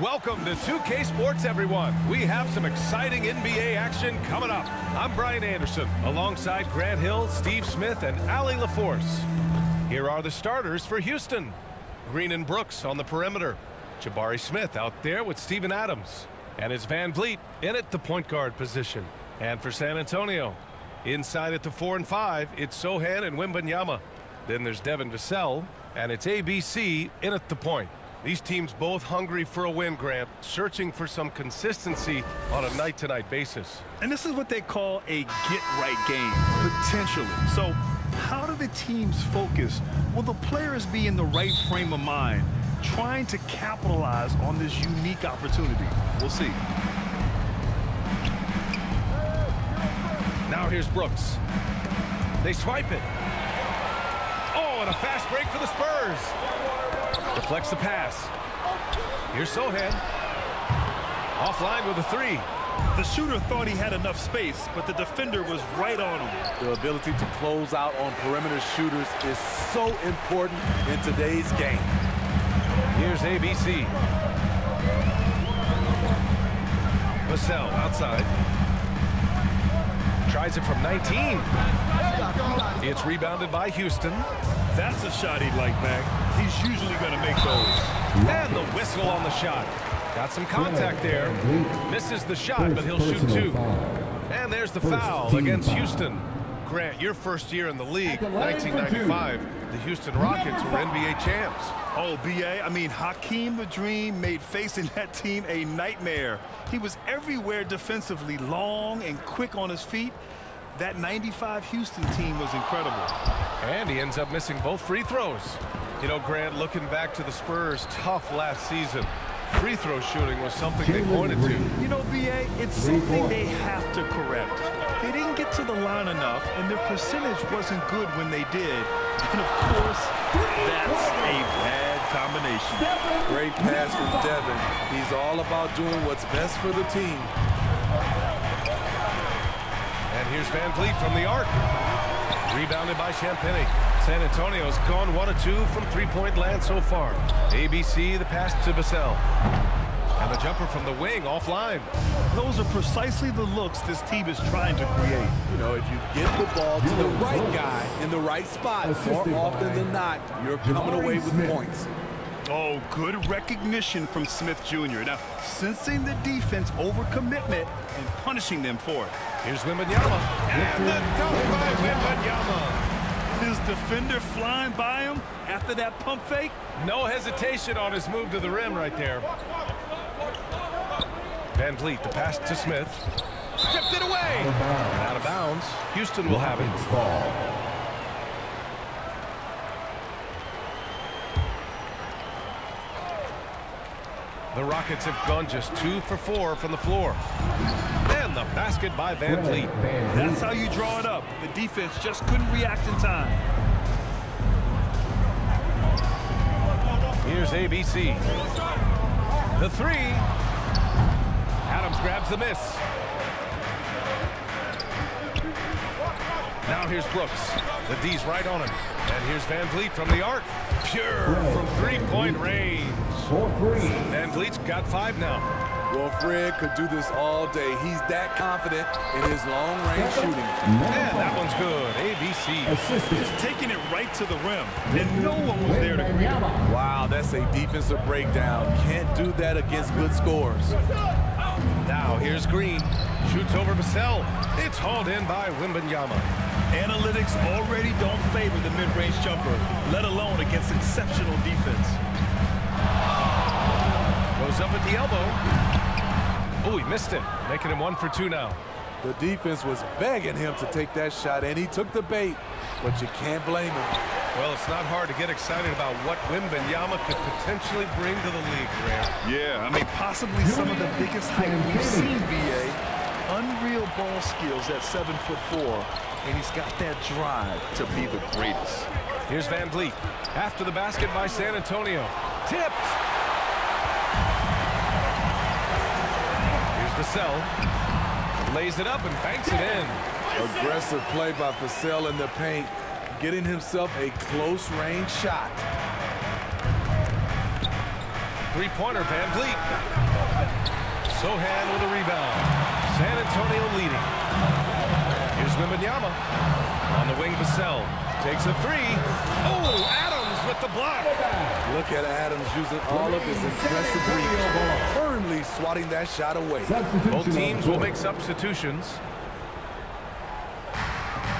Welcome to 2K Sports, everyone. We have some exciting NBA action coming up. I'm Brian Anderson, alongside Grant Hill, Steve Smith, and Allie LaForce. Here are the starters for Houston. Green and Brooks on the perimeter. Jabari Smith out there with Steven Adams. And it's Van Vleet in at the point guard position. And for San Antonio, inside at the 4 and 5, it's Sochan and Wembanyama. Then there's Devin Vassell, and it's ABC in at the point. These teams both hungry for a win, Grant, searching for some consistency on a night-to-night -night basis. And this is what they call a get-right game, potentially. So how do the teams focus? Will the players be in the right frame of mind, trying to capitalize on this unique opportunity? We'll see. Now here's Brooks. They swipe it. Oh, and a fast break for the Spurs. Deflects the pass. Here's Sochan. Offline with a three. The shooter thought he had enough space, but the defender was right on him. The ability to close out on perimeter shooters is so important in today's game. Here's ABC. Vassell outside. Tries it from 19. It's rebounded by Houston. That's a shot he'd like back he's usually going to make those. And the whistle on the shot. Got some contact there. Misses the shot, but he'll shoot two. And there's the foul against Houston. Grant, your first year in the league, 1995, the Houston Rockets were NBA champs. Oh, B.A., I mean, Hakeem the Dream made facing that team a nightmare. He was everywhere defensively, long and quick on his feet. That 95 Houston team was incredible. And he ends up missing both free throws. You know, Grant, looking back to the Spurs' tough last season, free throw shooting was something they pointed to. You know, B.A., it's something they have to correct. They didn't get to the line enough, and their percentage wasn't good when they did. And, of course, that's a bad combination. Great pass from Devin. He's all about doing what's best for the team. And here's Van Vleet from the arc. Rebounded by Champagnie. San Antonio's gone one or two from three-point land so far. ABC, the pass to Vassell. And the jumper from the wing offline. Those are precisely the looks this team is trying to create. You know, if you get the ball to the right guy in the right spot, more often than not, you're coming away with points. Oh, good recognition from Smith Jr. Now, sensing the defense overcommitment and punishing them for it. Here's Wembanyama. And the dunk by Wembanyama. His defender flying by him after that pump fake. No hesitation on his move to the rim right there. Van Vleet, the pass to Smith. Tipped it away. Out of bounds. Houston will have it. The Rockets have gone just two for four from the floor. And the basket by Van Vleet. That's how you draw it up. The defense just couldn't react in time. Here's ABC. The three. Adams grabs the miss. Now here's Brooks. The D's right on him. And here's Van Vleet from the arc. Pure from three-point range. Van Vleet's got five now. Well, Fred could do this all day. He's that confident in his long-range shooting. And that one's good. ABC. Just taking it right to the rim. And no one was there to greet him. Wow, that's a defensive breakdown. Can't do that against good scores. Now here's Green. Shoots over Vassell. It's hauled in by Wembanyama. Analytics already don't favor the mid-range jumper, let alone against exceptional defense. Goes up at the elbow. Oh, he missed it, making him one for two now. The defense was begging him to take that shot, and he took the bait, but you can't blame him. Well, it's not hard to get excited about what Wembanyama could potentially bring to the league, Grant. Yeah, I mean, possibly some of the biggest height we've seen, B.A. Unreal ball skills at seven foot four, and he's got that drive to be the greatest. Here's Van Vleet. After the basket by San Antonio. Tipped. Vassell. Lays it up and banks it in. Aggressive play by Vassell in the paint getting himself a close range shot. three-pointer, Van Vleet. Sochan with a rebound. San Antonio leading. Here's Wembanyama. On the wing, Vassell. Takes a three. Oh, Adams with the block. Look at Adams using all of his impressive reach, firmly swatting that shot away. Both teams will make substitutions.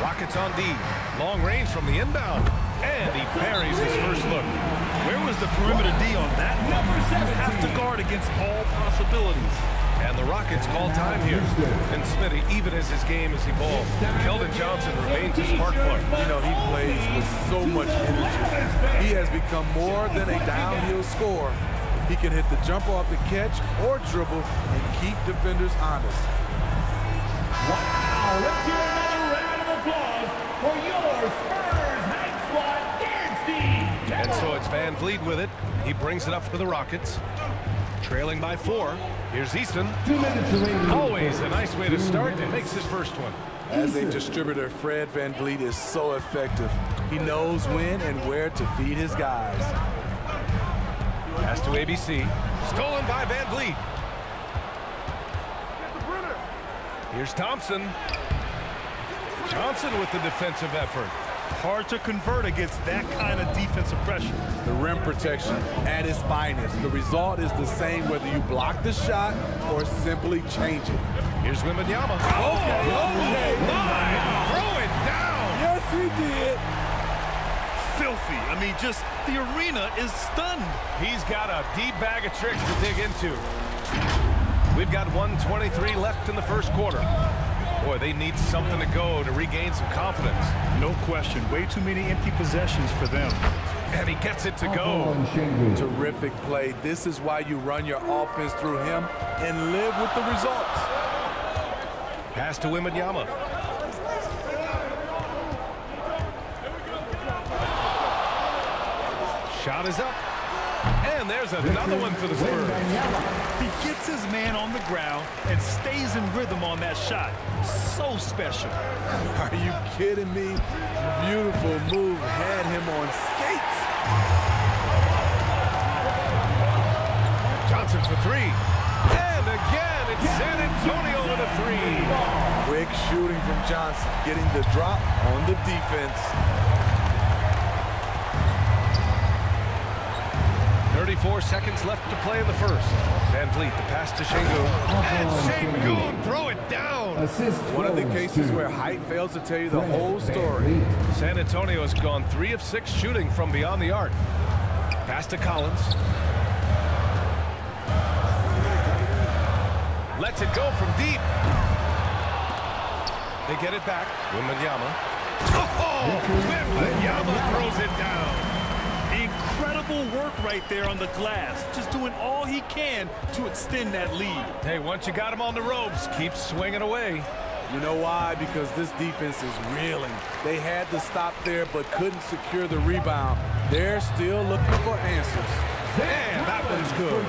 Rockets on D. Long range from the inbound. And he parries his first look. Where was the perimeter D on that one? You have to guard against all possibilities. And the Rockets call time here. And Smitty, even as his game has evolved, Keldon Johnson remains his spark plug. You know, he plays with so much energy. He has become more than a downhill scorer. He can hit the jumper off the catch or dribble and keep defenders honest. Wow, let's hear another round of applause for your Spurs Night Squad dance team. And so it's Van Vleet with it. He brings it up for the Rockets. Trailing by four. Here's Eason. Two minutes remaining. Always a nice way to start. Makes his first one. As a distributor, Fred Van Vleet is so effective. He knows when and where to feed his guys. Pass to ABC. Stolen by Van Vleet. Here's Thompson. Johnson with the defensive effort. Hard to convert against that kind of defensive pressure. The rim protection at its finest. The result is the same whether you block the shot or simply change it. Here's Wembanyama. Oh, okay, okay. Oh, my! Throw it down! Yes, he did. Filthy. I mean, just the arena is stunned. He's got a deep bag of tricks to dig into. We've got 123 left in the first quarter. Boy, they need something to go to regain some confidence. No question. Way too many empty possessions for them. And he gets it to go. Terrific play. This is why you run your offense through him and live with the results. Pass to Wembanyama. Shot is up. And there's another one for the Spurs. He gets his man on the ground and stays in rhythm on that shot. So special. Are you kidding me? Beautiful move. Had him on skates. Johnson for three. And again, it's San Antonio with a three. Quick shooting from Johnson, getting the drop on the defense. 34 seconds left to play in the first. Van Vleet, the pass to Sengun. And Sengun, throw it down. Assist One of the cases to where height fails to tell you the whole story. San Antonio has gone three of six shooting from beyond the arc. Pass to Collins. Lets it go from deep. They get it back. Wembanyama. Oh! Wembanyama throws it down. Incredible work right there on the glass. Just doing all he can to extend that lead. Hey, once you got him on the ropes, keep swinging away. You know why? Because this defense is reeling. They had to stop there but couldn't secure the rebound. They're still looking for answers. Damn, that one's good.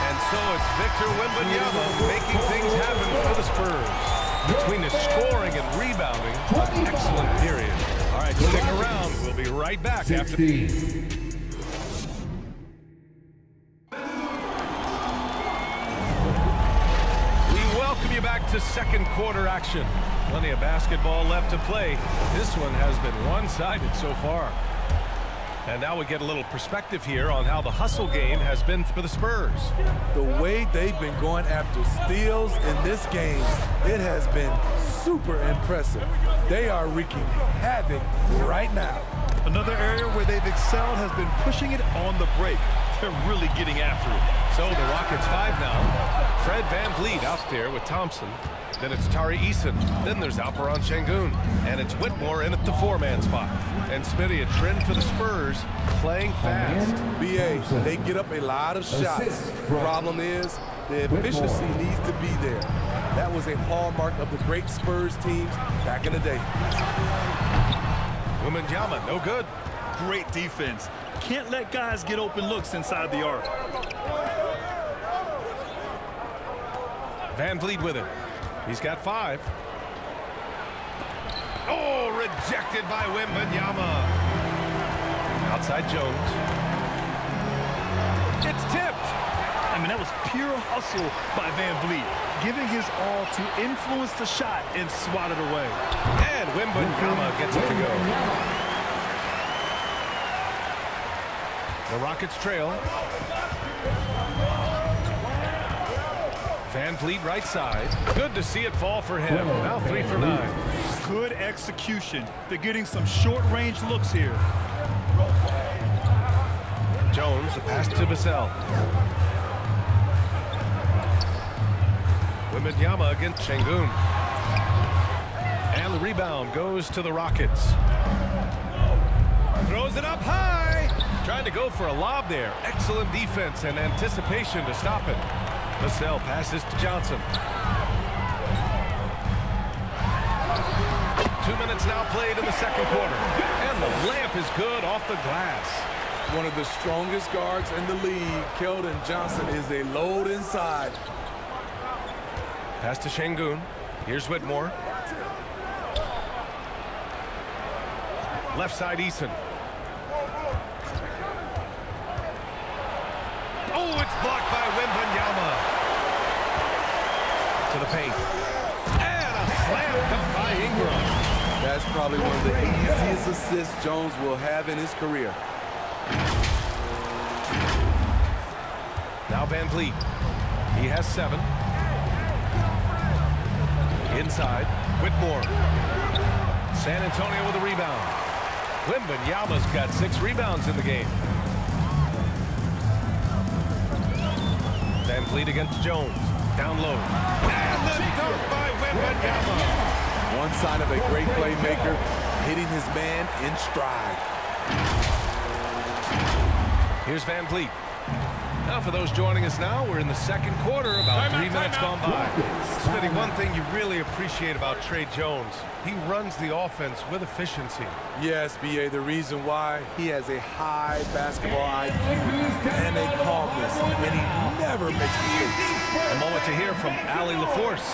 And so it's Victor Wembanyama making things happen for the Spurs. Between the scoring and rebounding, an excellent period. Stick around. We'll be right back after 16. We welcome you back to second quarter action. Plenty of basketball left to play. This one has been one-sided so far. And now we get a little perspective here on how the hustle game has been for the Spurs. The way they've been going after steals in this game, it has been super impressive. They are wreaking havoc right now. Another area where they've excelled has been pushing it on the break. They're really getting after it. So the Rockets five now. Fred Van Vleet out there with Thompson. Then it's Tari Eason. Then there's Alperen Sengun. And it's Whitmore in at the four-man spot. And Smitty, a trend for the Spurs, playing fast. BA, they get up a lot of shots. Problem is, the efficiency needs to be there. That was a hallmark of the great Spurs teams back in the day. Wembanyama, no good. Great defense. Can't let guys get open looks inside the arc. Van Vleet with it. He's got five. Oh, rejected by Wembanyama. Outside Jones. I mean, that was pure hustle by Van Vleet, giving his all to influence the shot and swat it away. And Wembanyama gets it to go. The Rockets trail. Van Vleet right side. Good to see it fall for him. Now three for nine. Good execution. They're getting some short-range looks here. Jones, the pass to Vassell. Wembanyama against Sengun. And the rebound goes to the Rockets. Throws it up high. Trying to go for a lob there. Excellent defense and anticipation to stop it. Vassell passes to Johnson. Two minutes now played in the second quarter. And the lamp is good off the glass. One of the strongest guards in the league, Keldon Johnson, is a load inside. Pass to Sengun. Here's Whitmore. Left side, Eason. Oh, it's blocked by Wembanyama. To the paint. And a slam dunk by Ingram. That's probably one of the easiest assists Jones will have in his career. Now Van Vleet. He has seven. Inside, Whitmore. San Antonio with a rebound. Wembanyama's got six rebounds in the game. Van Vleet against Jones. Down low. And the dunk by Wembanyama. One sign of a great playmaker, hitting his man in stride. Here's Van Vleet. Now for those joining us now, we're in the second quarter, about three minutes gone by. Smitty, one thing you really appreciate about Tre Jones, he runs the offense with efficiency. Yes, B.A., the reason why he has a high basketball IQ and a calmness, and he never makes mistakes. A moment to hear from Allie LaForce.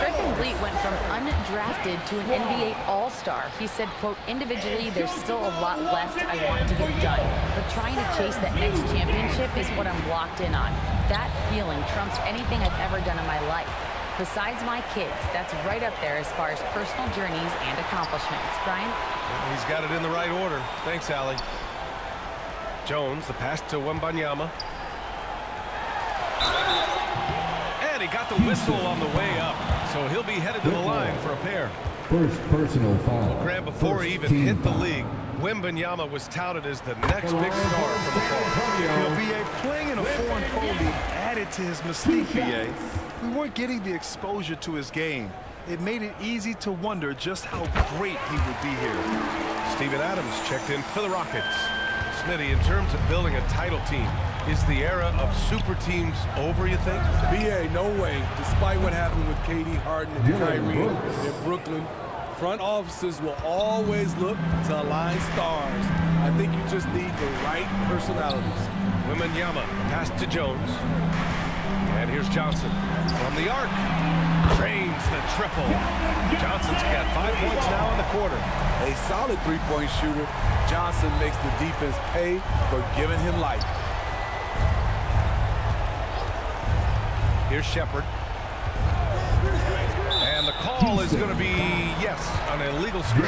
Fred VanVleet went from undrafted to an NBA All-Star. He said, quote, individually, there's still a lot left I want to get done. But trying to chase that next championship is what I'm locked in on. That feeling trumps anything I've ever done in my life. Besides my kids, that's right up there as far as personal journeys and accomplishments. Brian? He's got it in the right order. Thanks, Allie. Jones, the pass to Wembanyama. And he got the whistle on the way up, so he'll be headed to the line for a pair. First personal foul. Grant, before he even hit the league, Wembanyama was touted as the next big star for the fall. You know, B.A. playing in a foreign pro league added to his mystique, B.A. We weren't getting the exposure to his game. It made it easy to wonder just how great he would be here. Steven Adams checked in for the Rockets. Smitty, in terms of building a title team, is the era of super teams over, you think? B.A., no way. Despite what happened with KD Harden and Kyrie in Brooklyn, front offices will always look to align stars. I think you just need the right personalities. Wembanyama, pass to Jones. And here's Johnson from the arc. Drains the triple. Johnson's got five points now in the quarter. A solid three-point shooter, Johnson makes the defense pay for giving him life. Here's Sheppard. And the call is going to be, yes, an illegal screen.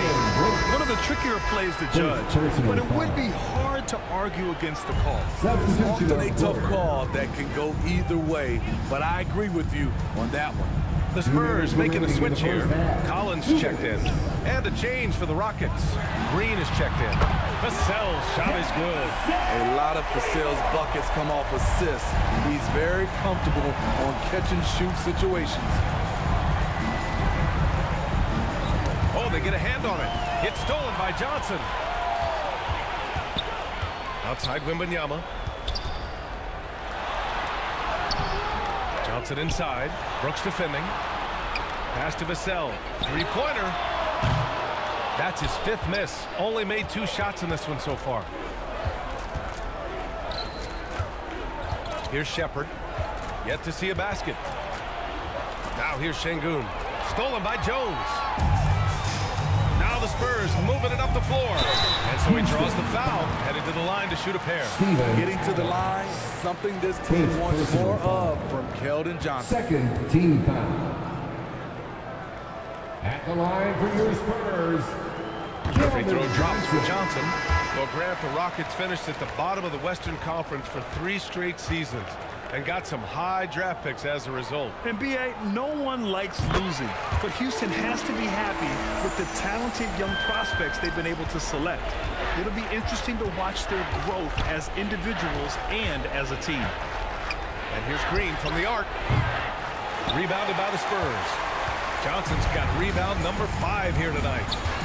One of the trickier plays to judge, but it would be hard to argue against the call. Often a tough call that can go either way, but I agree with you on that one. The Spurs making a switch here. Collins checked in. And a change for the Rockets. Green is checked in. Vassell's shot is good. A lot of Vassell's buckets come off assists. He's very comfortable on catch and shoot situations. Get a hand on it. It's stolen by Johnson. Outside Wembanyama. Johnson inside. Brooks defending. Pass to Vassell. Three-pointer. That's his fifth miss. Only made two shots in this one so far. Here's Sheppard. Yet to see a basket. Now here's Sengun. Stolen by Jones. Now the Spurs move moving it up the floor. And so he draws the foul, headed to the line to shoot a pair. Steven. Getting to the line, something this team First wants personal more of from Keldon Johnson. Second team foul. At the line for your Spurs. Free throw drops for Johnson. Johnson. Well, Grant, the Rockets finished at the bottom of the Western Conference for three straight seasons and got some high draft picks as a result. And B.A., no one likes losing, but Houston has to be happy with the talented young prospects they've been able to select. It'll be interesting to watch their growth as individuals and as a team. And here's Green from the arc. Rebounded by the Spurs. Johnson's got rebound number five here tonight.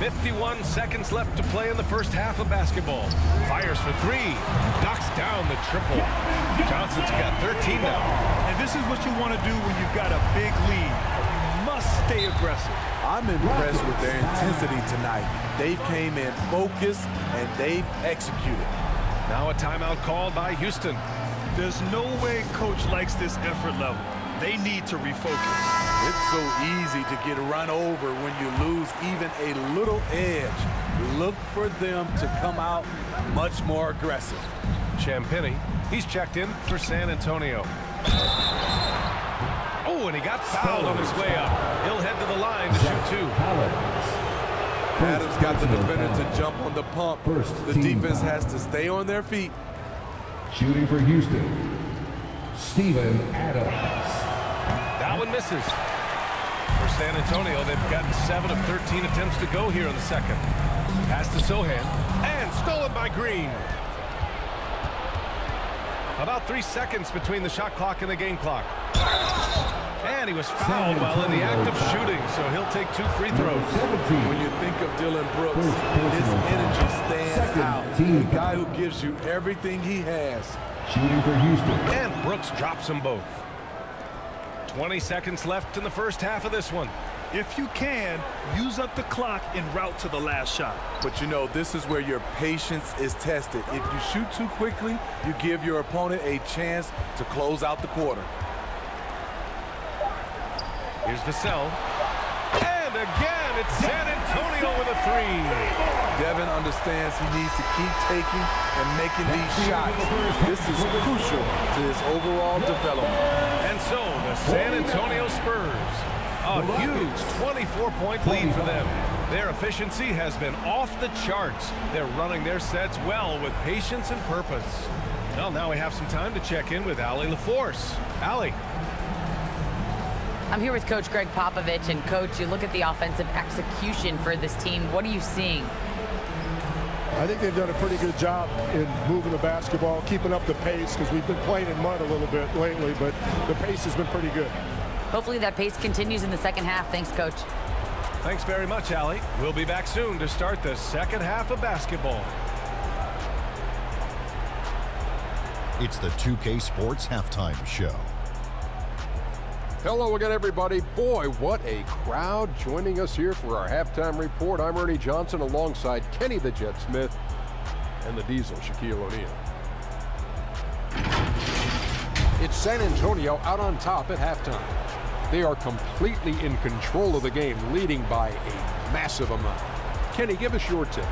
51 seconds left to play in the first half of basketball. Fires for three. Knocks down the triple. Johnson's got 13 now. And this is what you want to do when you've got a big lead. You must stay aggressive. I'm impressed with their intensity tonight. They came in focused and they've executed. Now a timeout called by Houston. There's no way coach likes this effort level. They need to refocus. It's so easy to get run over when you lose even a little edge. Look for them to come out much more aggressive. Champagnie, he's checked in for San Antonio. Oh, and he got fouled on his way up. He'll head to the line to shoot two. Adams got the defender to jump on the pump. First The defense has to stay on their feet. Shooting for Houston. Steven Adams. That one misses. For San Antonio, they've gotten 7 of 13 attempts to go here in the second. Pass to Sochan. And stolen by Green. About three seconds between the shot clock and the game clock. And he was fouled while in the act of shooting, so he'll take two free throws. 17. When you think of Dillon Brooks, his energy stands out. team A guy who gives you everything he has. Shooting for Houston. And Brooks drops them both. 20 seconds left in the first half of this one. If you can, use up the clock en route to the last shot. But you know, this is where your patience is tested. If you shoot too quickly, you give your opponent a chance to close out the quarter. Here's Vassell. And again, it's San Antonio with a three. Devin understands he needs to keep taking and making these shots. This is crucial to his overall development. And so the San Antonio Spurs, a huge 24-point lead for them. Their efficiency has been off the charts. They're running their sets well with patience and purpose. Well, now we have some time to check in with Allie LaForce. Allie, I'm here with Coach Gregg Popovich. And, Coach, you look at the offensive execution for this team. What are you seeing? I think they've done a pretty good job in moving the basketball, keeping up the pace, because we've been playing in mud a little bit lately, but the pace has been pretty good. Hopefully that pace continues in the second half. Thanks, Coach. thanks very much, Allie. We'll be back soon to start the second half of basketball. It's the 2K Sports Halftime Show. Hello again, everybody. Boy, what a crowd joining us here for our halftime report. I'm Ernie Johnson alongside Kenny the Jet Smith and the Diesel, Shaquille O'Neal. It's San Antonio out on top at halftime. They are completely in control of the game, leading by a massive amount. Kenny, give us your tip.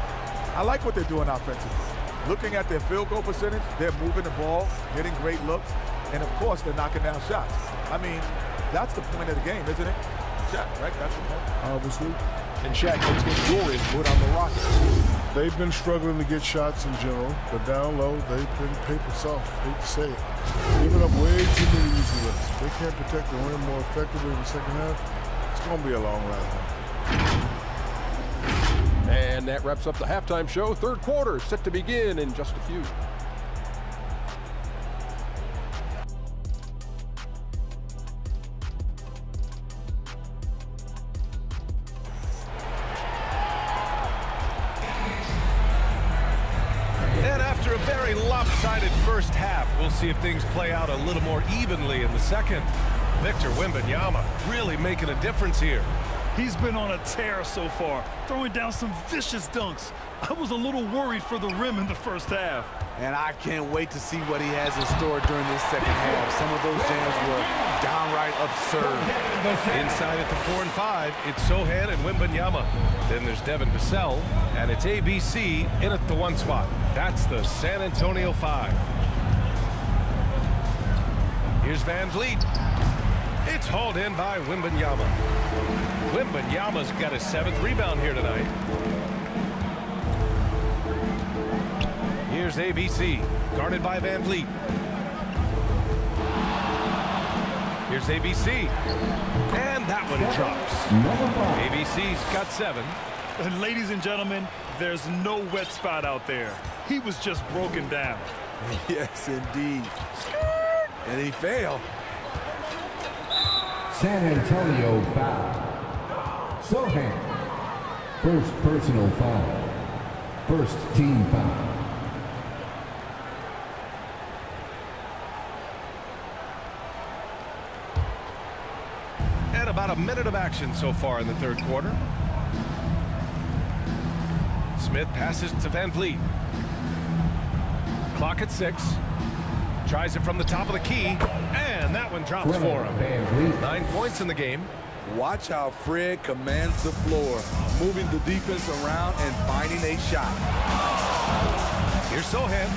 I like what they're doing offensively. Looking at their field goal percentage, they're moving the ball, getting great looks, and of course they're knocking down shots. I mean, that's the point of the game, isn't it? Shot, right? That's the point. Obviously, And Shaq, let's get your input on the Rockets. they've been struggling to get shots in general, but down low, they've been paper soft. Hate to say it. Giving up way too many easy looks. If they can't protect the rim more effectively in the second half, it's going to be a long ride home. And that wraps up the halftime show. Third quarter set to begin in just a few. Making a difference here. He's been on a tear so far, throwing down some vicious dunks. I was a little worried for the rim in the first half. And I can't wait to see what he has in store during this second half. Some of those jams were downright absurd. Inside at the four and five, it's Sochan and Wembanyama. Then there's Devin Vassell, and it's ABC in at the one spot. That's the San Antonio five. Here's Van Vleet. It's hauled in by Wembanyama. Wembanyama's got his seventh rebound here tonight. Here's ABC, guarded by Van Vleet. Here's ABC. And that one drops. ABC's got seven. And ladies and gentlemen, there's no wet spot out there. He was just broken down. Yes, indeed. And he failed. San Antonio foul. Sochan. First personal foul. First team foul. And about a minute of action so far in the third quarter. Smith passes to Van Vleet. Clock at six. Tries it from the top of the key. And that one drops for him. Nine points in the game. Watch how Fred commands the floor, moving the defense around and finding a shot. Here's Sochan.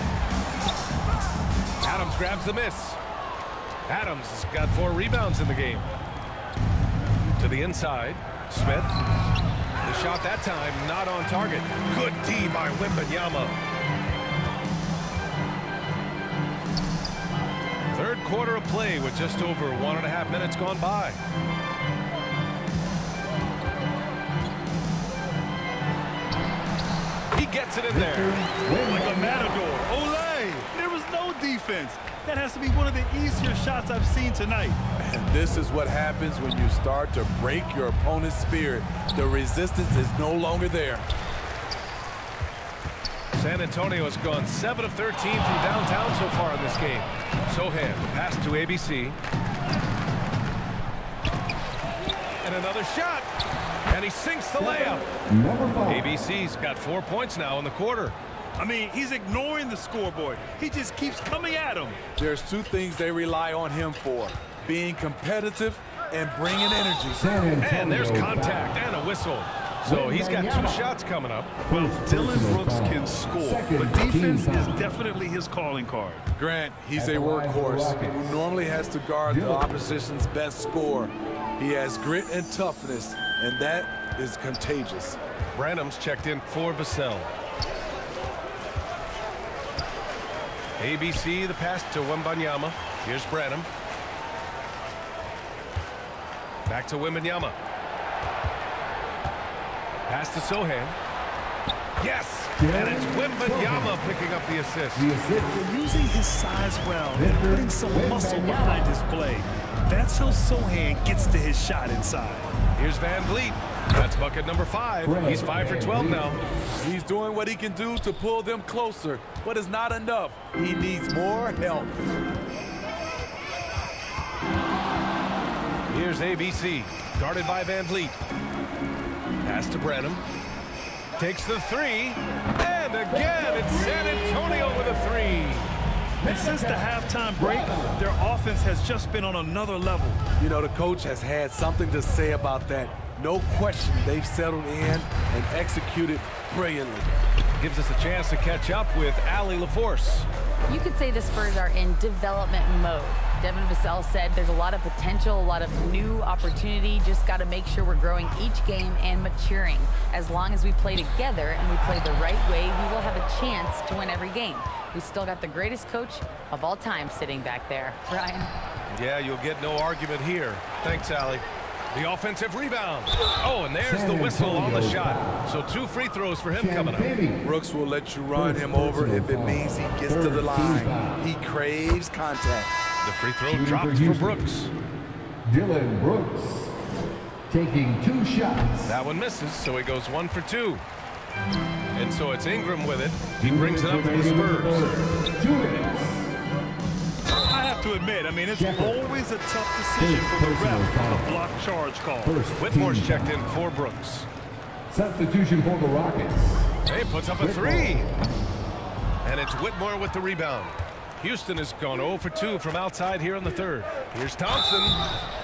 Adams grabs the miss. Adams has got four rebounds in the game. To the inside. Smith. The shot that time not on target. Good D by Wembanyama. Quarter of play with just over one and a half minutes gone by. He gets it in there. Like a matador. Olay! There was no defense. That has to be one of the easier shots I've seen tonight. And this is what happens when you start to break your opponent's spirit. The resistance is no longer there. San Antonio has gone 7 of 13 from downtown so far in this game. Sochan, pass to ABC. And another shot. And he sinks the layup. ABC's got four points now in the quarter. I mean, he's ignoring the scoreboard. He just keeps coming at him. There's two things they rely on him for. Being competitive and bringing energy. And there's contact and a whistle. So he's got two shots coming up. Well, Dillon Brooks can score, but defense is definitely his calling card. Grant, he's a workhorse who normally has to guard the opposition's best scorer. He has grit and toughness, and that is contagious. Branham's checked in for Vassell. ABC, the pass to Wembanyama. Here's Branham. Back to Wembanyama. Pass to Sochan. Yes! And it's Wembanyama picking up the assist. Using his size well and putting some muscle behind his play. That's how Sochan gets to his shot inside. Here's Van Vleet. That's bucket number five. He's five for 12 now. He's doing what he can do to pull them closer, but it's not enough. He needs more help. Here's ABC, guarded by Van Vleet. Pass to Branham. Takes the three. And again, it's San Antonio with a three. And since the halftime break, their offense has just been on another level. You know, the coach has had something to say about that. No question, they've settled in and executed brilliantly. Gives us a chance to catch up with Allie LaForce. You could say the Spurs are in development mode. Devin Vassell said there's a lot of potential, a lot of new opportunity. Just got to make sure we're growing each game and maturing. As long as we play together and we play the right way, we will have a chance to win every game. We still got the greatest coach of all time sitting back there. Brian? Yeah, you'll get no argument here. Thanks, Allie. The offensive rebound. Oh, and there's the whistle on the shot. So two free throws for him coming up. Brooks will let you run him over if it means he gets to the line. He craves contact. The free throw drops for Brooks. Dillon Brooks taking two shots. That one misses, so he goes one for two. And so it's Ingram with it. He brings it up for the Spurs. Two minutes. I have to admit, I mean, it's always a tough decision for the ref on a block charge call. First Whitmore's checked in for Brooks. Substitution for the Rockets. Hey, puts up a Whitmore. three. And it's Whitmore with the rebound. Houston has gone 0 for 2 from outside here in the third. Here's Thompson.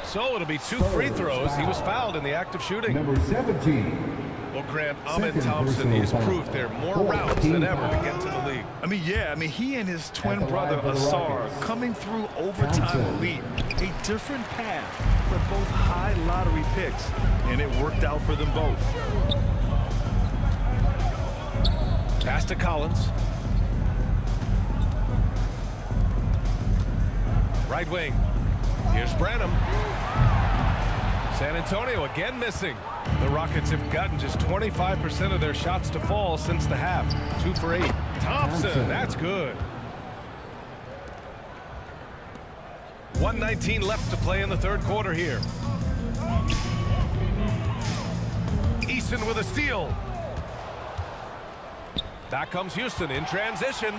So it'll be two oh, free throws. He was fouled in the act of shooting. Number 17. Well, Grant, Amen Thompson personal has foul. proved there are more routes than ever to get to the league. I mean, yeah, I mean, he and his twin At the line brother, Ausar, coming through overtime Thompson. elite. A different path, for both high lottery picks, and it worked out for them both. Pass to Collins. Right wing. Here's Branham. San Antonio again missing. The Rockets have gotten just 25% of their shots to fall since the half. Two for eight. Thompson, that's good. 119 left to play in the third quarter here. Eason with a steal. Back comes Houston in transition.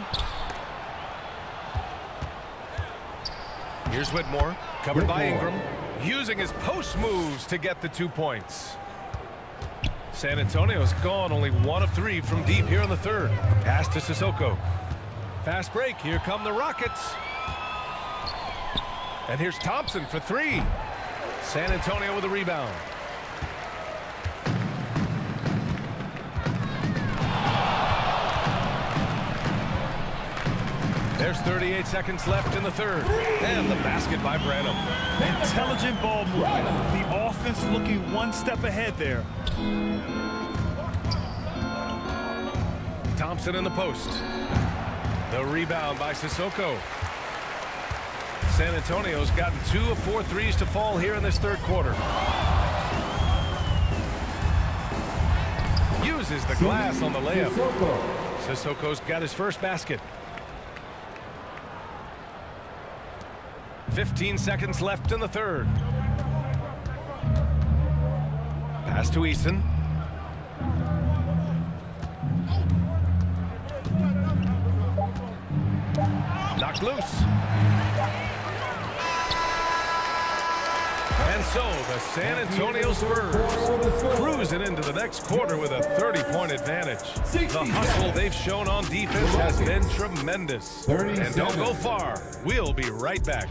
Here's Whitmore, covered by Ingram, using his post moves to get the two points. San Antonio's gone only one of three from deep here in the third. Pass to Sissoko. Fast break. Here come the Rockets. And here's Thompson for three. San Antonio with a rebound. There's 38 seconds left in the third. And the basket by Branham. Intelligent ball movement. The offense looking one step ahead there. Thompson in the post. The rebound by Sissoko. San Antonio's gotten two of four threes to fall here in this third quarter. Uses the glass on the layup. Sissoko. Sissoko's got his first basket. 15 seconds left in the third. Pass to Eason. Knocked loose. And so the San Antonio Spurs cruising into the next quarter with a 30-point advantage. The hustle they've shown on defense has been tremendous. And don't go far. We'll be right back.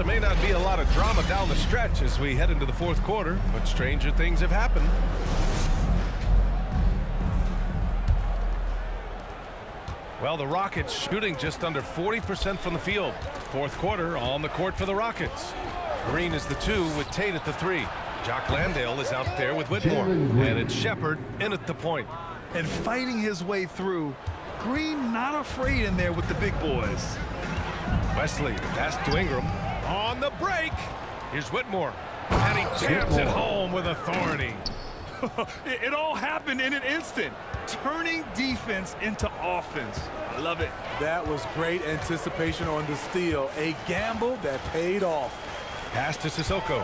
There may not be a lot of drama down the stretch as we head into the fourth quarter, but stranger things have happened. Well, the Rockets shooting just under 40% from the field. Fourth quarter on the court for the Rockets. Green is the two with Tate at the three. Jock Landale is out there with Whitmore. And it's Sheppard in at the point. And fighting his way through. Green not afraid in there with the big boys. Wesley, pass to Ingram. On the break. Here's Whitmore. And he jams it home with authority. it, it all happened in an instant. Turning defense into offense. I love it. That was great anticipation on the steal. A gamble that paid off. Pass to Sissoko.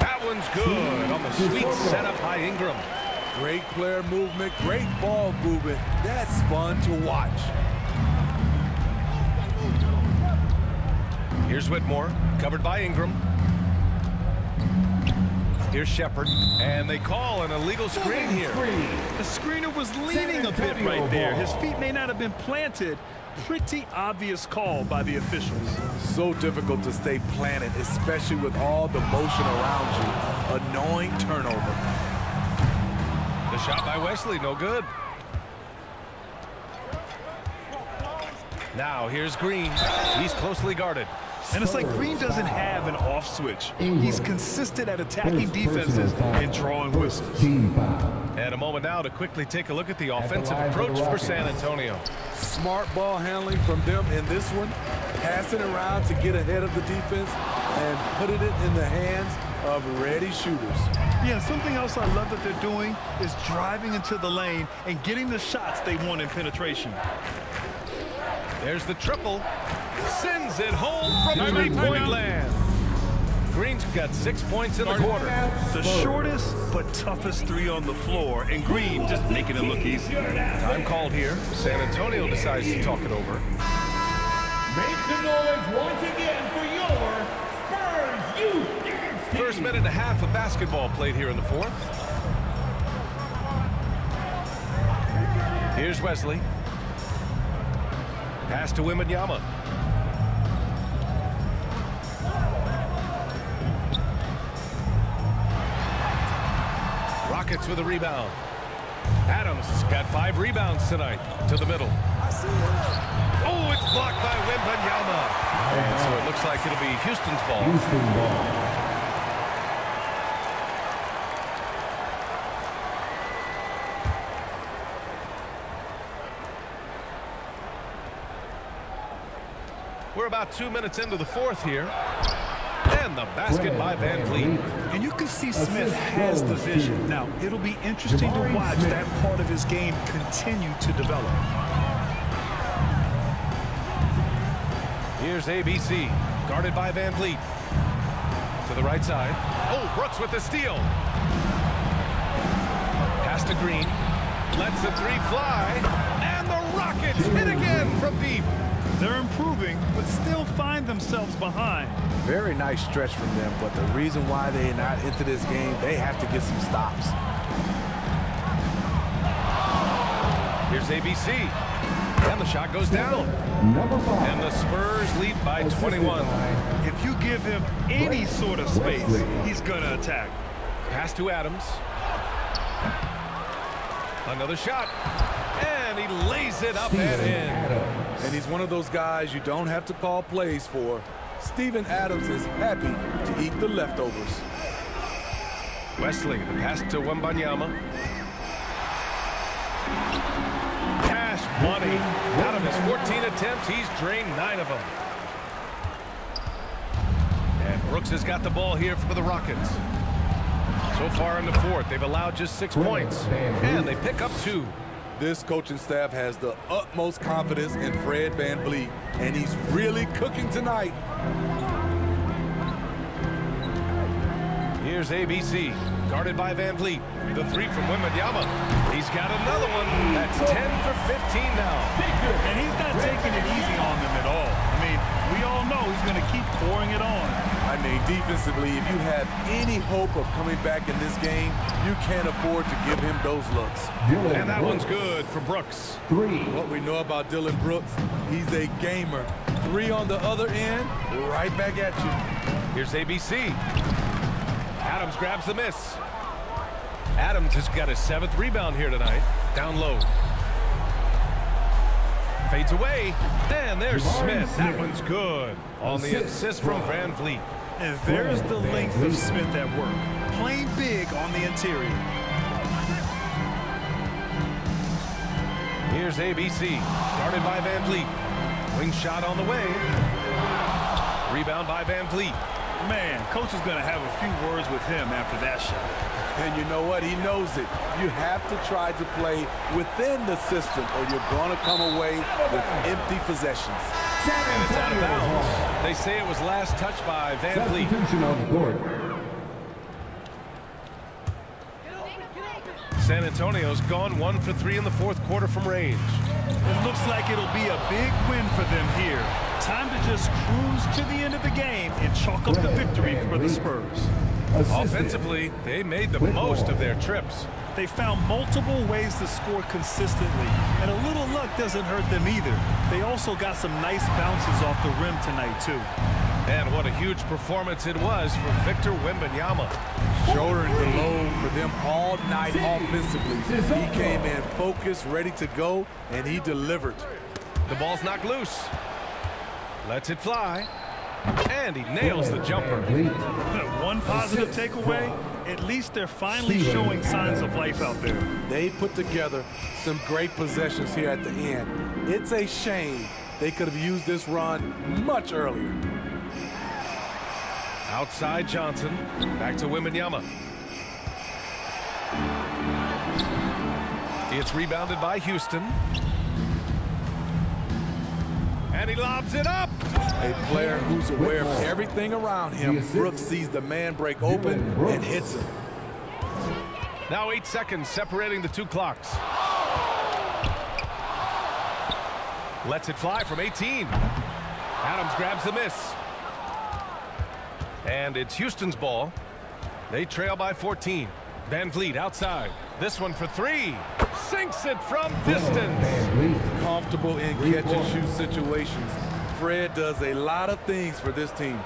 That one's good on the sweet setup by Ingram. Great player movement, great ball movement. That's fun to watch. Here's Whitmore, covered by Ingram. Here's Sheppard, and they call an illegal screen here. The screener was leaning a bit right there. His feet may not have been planted. Pretty obvious call by the officials. So difficult to stay planted, especially with all the motion around you. Annoying turnover. The shot by Wesley, no good. Now here's Green. He's closely guarded. And it's like Green doesn't have an off switch. He's consistent at attacking defenses and drawing whistles. Team foul. And a moment now to quickly take a look at the offensive line for the approach for San Antonio. Smart ball handling from them in this one. Passing around to get ahead of the defense and putting it in the hands of ready shooters. Yeah, something else I love that they're doing is driving into the lane and getting the shots they want in penetration. There's the triple. Sends it home from three-point land. Green's got six points in the quarter. The shortest but toughest three on the floor, and Green just making it look easy. Time called here. San Antonio decides to talk it over. Make some noise once again for your Spurs Youth Team. First minute and a half of basketball played here in the fourth. Here's Wesley. Pass to Wembanyama. Rockets with a rebound. Adams got five rebounds tonight to the middle. Oh, it's blocked by Wembanyama. And so it looks like it'll be Houston's ball. Houston ball. We're about two minutes into the fourth here. The basket by Van Vleet. And you can see Smith has the vision. Now, it'll be interesting to watch that part of his game continue to develop. Here's ABC, guarded by Van Vleet. To the right side. Oh, Brooks with the steal. Pass to Green. Lets the three fly. And the Rockets hit again from deep. They're improving, but still find themselves behind. Very nice stretch from them, but the reason why they're not into this game, they have to get some stops. Here's ABC. And the shot goes down. Number five. And the Spurs lead by 21. If you give him any sort of space, he's going to attack. Pass to Adams. Another shot. And he lays it up and in. And he's one of those guys you don't have to call plays for. Steven Adams is happy to eat the leftovers. Wesley, the pass to Wembanyama. Cash money. Out of his 14 attempts, he's drained nine of them. And Brooks has got the ball here for the Rockets. So far in the fourth, they've allowed just six points. And they pick up two. This coaching staff has the utmost confidence in Fred Van Vleet, and he's really cooking tonight. Here's ABC, guarded by Van Vleet. The three from Wembanyama. He's got another one. That's 10 for 15 now. And he's not taking it easy on them at all. I mean, we all know he's going to keep pouring it on. I mean, defensively, if you have any hope of coming back in this game, you can't afford to give him those looks. Dillon And that Brooks. one's good for Brooks. Three. What we know about Dillon Brooks, he's a gamer. Three on the other end, right back at you. Here's ABC. Adams grabs the miss. Adams has got his seventh rebound here tonight. Down low. Fades away. And there's Smith. That one's good. On the assist from Van Vleet. And there's the length of Smith at work. Playing big on the interior. Here's ABC. Guarded by Van Vleet. Wing shot on the way. Rebound by Van Vleet. Man, coach is going to have a few words with him after that shot. And you know what? He knows it. You have to try to play within the system or you're going to come away with empty possessions. And it's out of bounds. They say it was last touched by Van Vleet. On the. San Antonio's gone one for three in the fourth quarter from range. It looks like it'll be a big win for them here. Time to just cruise to the end of the game and chalk up the victory for the Spurs. Offensively, they made the most of their trips. They found multiple ways to score consistently, and a little luck doesn't hurt them either. They also got some nice bounces off the rim tonight, too. And what a huge performance it was for Victor Wembanyama. Shouldering the load for them all night offensively. He came in focused, ready to go, and he delivered. The ball's knocked loose. Lets it fly. And he nails the jumper. Van One positive takeaway, At least they're finally showing signs of life out there. They put together some great possessions here at the end. It's a shame they could have used this run much earlier. Outside Johnson. Back to Wembanyama. It's rebounded by Houston. And he lobs it up. A player who's aware of everything around him. Brooks sees the man break open and hits him. Now eight seconds separating the two clocks. Lets it fly from 18. Adams grabs the miss. And it's Houston's ball. They trail by 14. Van Vleet outside. This one for three. Sinks it from distance. Comfortable in catch and shoot situations. Fred does a lot of things for this team.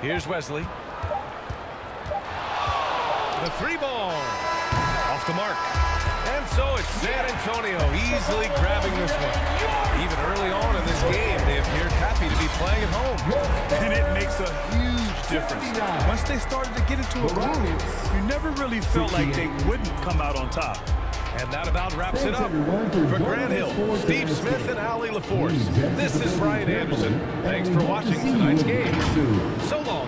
Here's Wesley. The three ball. Off the mark. And so it's San Antonio easily grabbing this one. Even early on in this game, they appeared happy to be playing at home. And it makes a huge difference. Once they started to get into a groove, you never really felt like they wouldn't come out on top. And that about wraps it up. For Grant Hill, Steve Smith, and Allie LaForce, this is Brian Anderson. Thanks for watching tonight's game. So long.